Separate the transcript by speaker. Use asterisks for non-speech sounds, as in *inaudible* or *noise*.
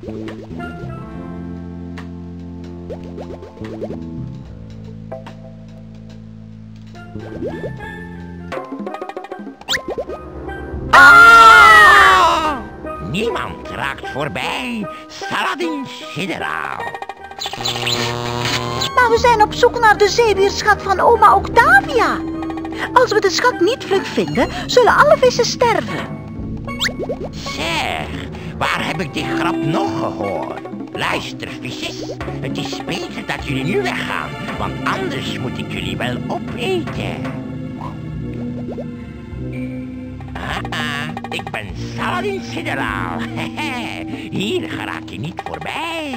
Speaker 1: Ah! Niemand raakt voorbij Saladin Sideraal.
Speaker 2: Maar we zijn op zoek naar de zeewierschat van oma Octavia. Als we de schat niet vlug vinden, zullen alle vissen sterven.
Speaker 1: Waar heb ik die grap nog gehoord? Luister, visjes. Het is beter dat jullie nu weggaan, want anders moet ik jullie wel opeten. Ah, ah, ik ben Saladin Sideraal. *laughs* Hier geraak je niet voorbij.